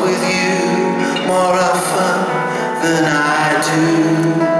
With you more often than I do.